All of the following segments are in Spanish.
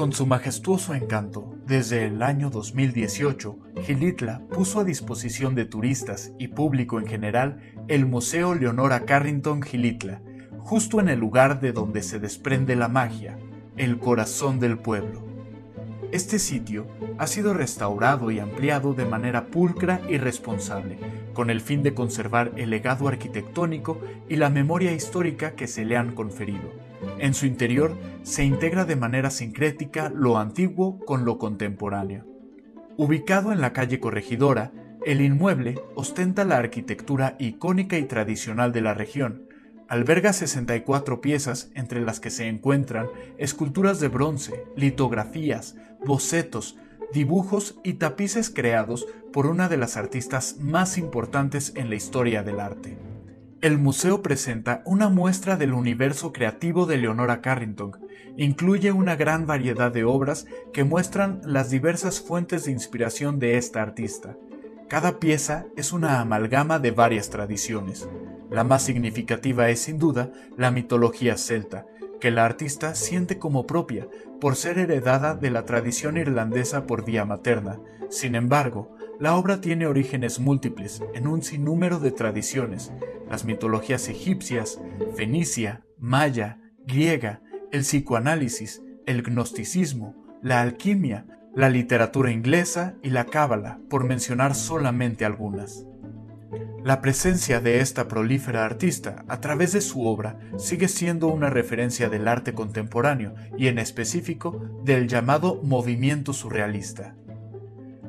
Con su majestuoso encanto, desde el año 2018, Gilitla puso a disposición de turistas y público en general el Museo Leonora Carrington Gilitla, justo en el lugar de donde se desprende la magia, el corazón del pueblo. Este sitio ha sido restaurado y ampliado de manera pulcra y responsable, con el fin de conservar el legado arquitectónico y la memoria histórica que se le han conferido en su interior se integra de manera sincrética lo antiguo con lo contemporáneo. Ubicado en la calle Corregidora, el inmueble ostenta la arquitectura icónica y tradicional de la región. Alberga 64 piezas entre las que se encuentran esculturas de bronce, litografías, bocetos, dibujos y tapices creados por una de las artistas más importantes en la historia del arte. El museo presenta una muestra del universo creativo de Leonora Carrington. Incluye una gran variedad de obras que muestran las diversas fuentes de inspiración de esta artista. Cada pieza es una amalgama de varias tradiciones. La más significativa es sin duda la mitología celta, que la artista siente como propia por ser heredada de la tradición irlandesa por vía materna. Sin embargo, la obra tiene orígenes múltiples en un sinnúmero de tradiciones, las mitologías egipcias, fenicia, maya, griega, el psicoanálisis, el gnosticismo, la alquimia, la literatura inglesa y la cábala, por mencionar solamente algunas. La presencia de esta prolífera artista a través de su obra sigue siendo una referencia del arte contemporáneo y en específico del llamado movimiento surrealista.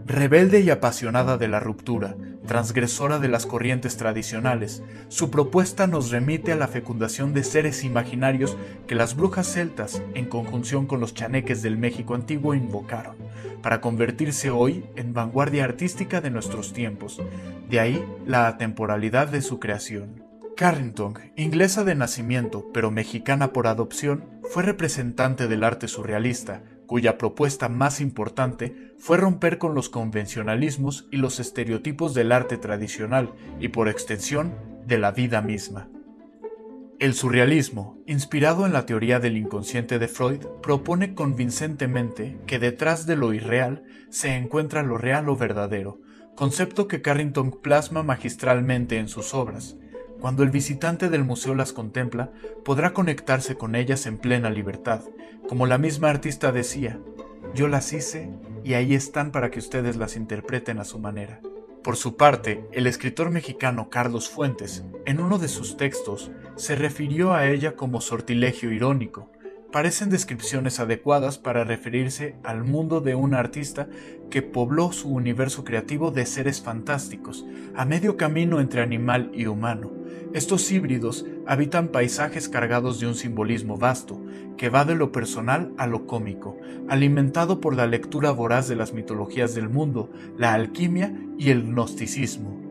Rebelde y apasionada de la ruptura, transgresora de las corrientes tradicionales, su propuesta nos remite a la fecundación de seres imaginarios que las brujas celtas, en conjunción con los chaneques del México antiguo, invocaron, para convertirse hoy en vanguardia artística de nuestros tiempos, de ahí la atemporalidad de su creación. Carrington, inglesa de nacimiento pero mexicana por adopción, fue representante del arte surrealista, cuya propuesta más importante fue romper con los convencionalismos y los estereotipos del arte tradicional y por extensión de la vida misma. El surrealismo, inspirado en la teoría del inconsciente de Freud, propone convincentemente que detrás de lo irreal se encuentra lo real o verdadero, concepto que Carrington plasma magistralmente en sus obras, cuando el visitante del museo las contempla, podrá conectarse con ellas en plena libertad. Como la misma artista decía, yo las hice y ahí están para que ustedes las interpreten a su manera. Por su parte, el escritor mexicano Carlos Fuentes, en uno de sus textos, se refirió a ella como sortilegio irónico, parecen descripciones adecuadas para referirse al mundo de un artista que pobló su universo creativo de seres fantásticos, a medio camino entre animal y humano. Estos híbridos habitan paisajes cargados de un simbolismo vasto, que va de lo personal a lo cómico, alimentado por la lectura voraz de las mitologías del mundo, la alquimia y el gnosticismo.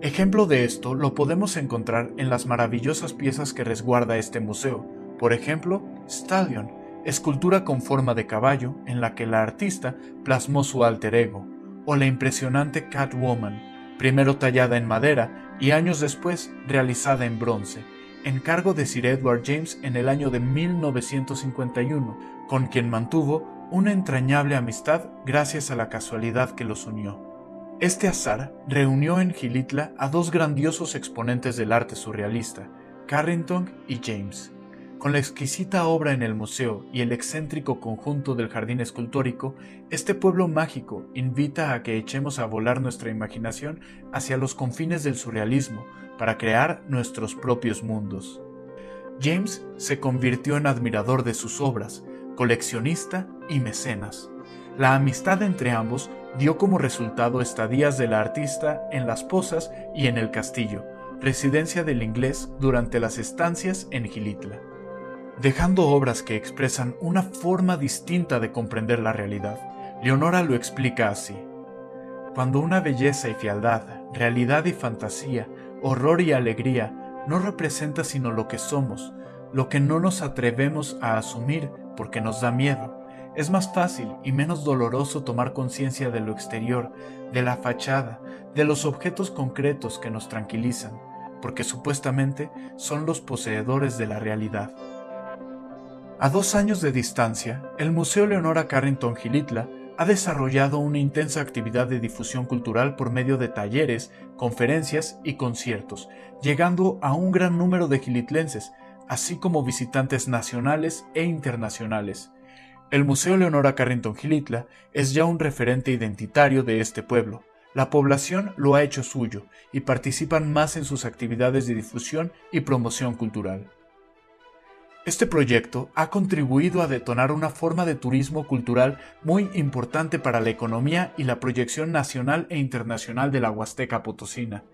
Ejemplo de esto lo podemos encontrar en las maravillosas piezas que resguarda este museo, por ejemplo, Stallion, escultura con forma de caballo en la que la artista plasmó su alter ego, o la impresionante Catwoman, primero tallada en madera y años después realizada en bronce, encargo de Sir Edward James en el año de 1951, con quien mantuvo una entrañable amistad gracias a la casualidad que los unió. Este azar reunió en Gilitla a dos grandiosos exponentes del arte surrealista, Carrington y James. Con la exquisita obra en el museo y el excéntrico conjunto del jardín escultórico, este pueblo mágico invita a que echemos a volar nuestra imaginación hacia los confines del surrealismo para crear nuestros propios mundos. James se convirtió en admirador de sus obras, coleccionista y mecenas. La amistad entre ambos dio como resultado estadías de la artista en las posas y en el castillo, residencia del inglés durante las estancias en Gilitla dejando obras que expresan una forma distinta de comprender la realidad. Leonora lo explica así. Cuando una belleza y fialdad, realidad y fantasía, horror y alegría no representa sino lo que somos, lo que no nos atrevemos a asumir porque nos da miedo, es más fácil y menos doloroso tomar conciencia de lo exterior, de la fachada, de los objetos concretos que nos tranquilizan, porque supuestamente son los poseedores de la realidad. A dos años de distancia, el Museo Leonora Carrington Gilitla ha desarrollado una intensa actividad de difusión cultural por medio de talleres, conferencias y conciertos, llegando a un gran número de gilitlenses, así como visitantes nacionales e internacionales. El Museo Leonora Carrington Gilitla es ya un referente identitario de este pueblo. La población lo ha hecho suyo y participan más en sus actividades de difusión y promoción cultural. Este proyecto ha contribuido a detonar una forma de turismo cultural muy importante para la economía y la proyección nacional e internacional de la Huasteca Potosina.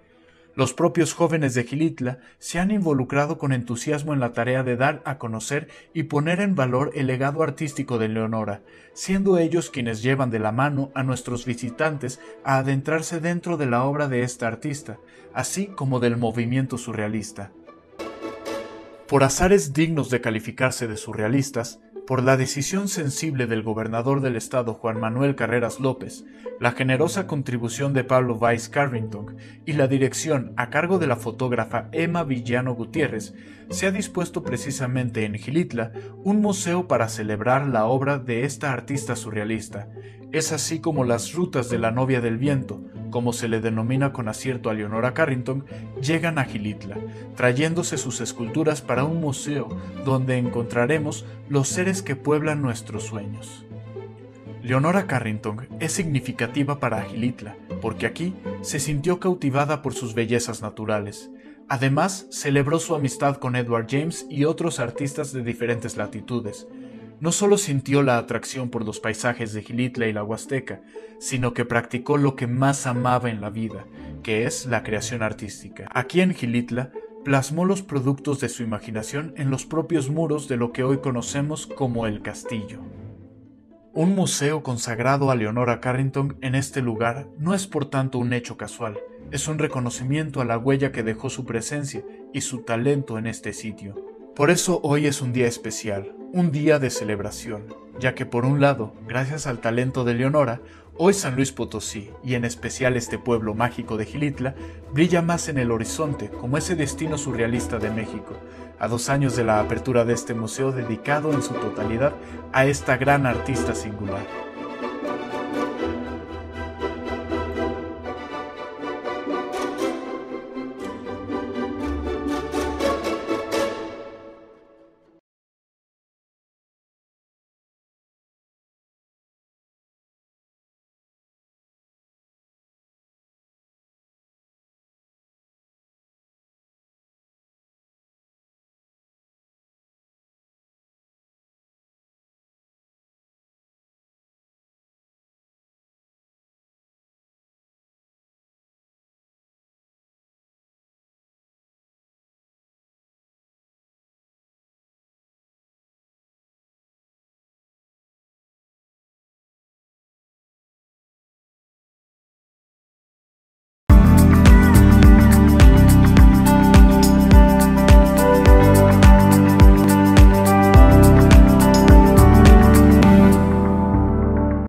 Los propios jóvenes de Gilitla se han involucrado con entusiasmo en la tarea de dar a conocer y poner en valor el legado artístico de Leonora, siendo ellos quienes llevan de la mano a nuestros visitantes a adentrarse dentro de la obra de esta artista, así como del movimiento surrealista. Por azares dignos de calificarse de surrealistas, por la decisión sensible del gobernador del estado Juan Manuel Carreras López, la generosa contribución de Pablo Weiss Carrington y la dirección a cargo de la fotógrafa Emma Villano Gutiérrez, se ha dispuesto precisamente en Gilitla un museo para celebrar la obra de esta artista surrealista. Es así como las rutas de la novia del viento, como se le denomina con acierto a Leonora Carrington, llegan a Gilitla, trayéndose sus esculturas para un museo donde encontraremos los seres que pueblan nuestros sueños. Leonora Carrington es significativa para Gilitla, porque aquí se sintió cautivada por sus bellezas naturales. Además, celebró su amistad con Edward James y otros artistas de diferentes latitudes, no solo sintió la atracción por los paisajes de Gilitla y la Huasteca, sino que practicó lo que más amaba en la vida, que es la creación artística. Aquí en Gilitla plasmó los productos de su imaginación en los propios muros de lo que hoy conocemos como el castillo. Un museo consagrado a Leonora Carrington en este lugar no es por tanto un hecho casual, es un reconocimiento a la huella que dejó su presencia y su talento en este sitio. Por eso hoy es un día especial, un día de celebración, ya que por un lado, gracias al talento de Leonora, hoy San Luis Potosí, y en especial este pueblo mágico de Gilitla, brilla más en el horizonte como ese destino surrealista de México, a dos años de la apertura de este museo dedicado en su totalidad a esta gran artista singular.